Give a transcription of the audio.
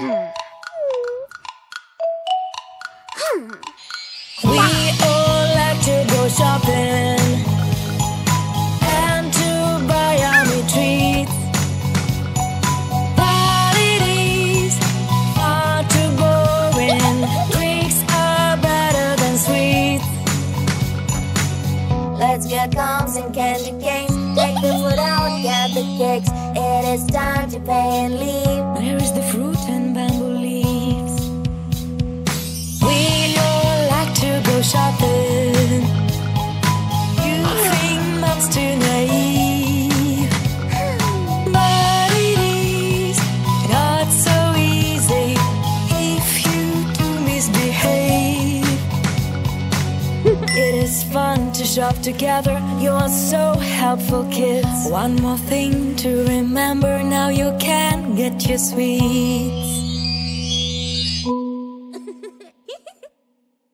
We all like to go shopping and to buy yummy treats. But it is far too boring. Tricks are better than sweets. Let's get gums and candy canes. Take the food out, get the cakes. It is time to pay and leave. Where is the is fun to shop together. You are so helpful, kids. One more thing to remember now you can get your sweets.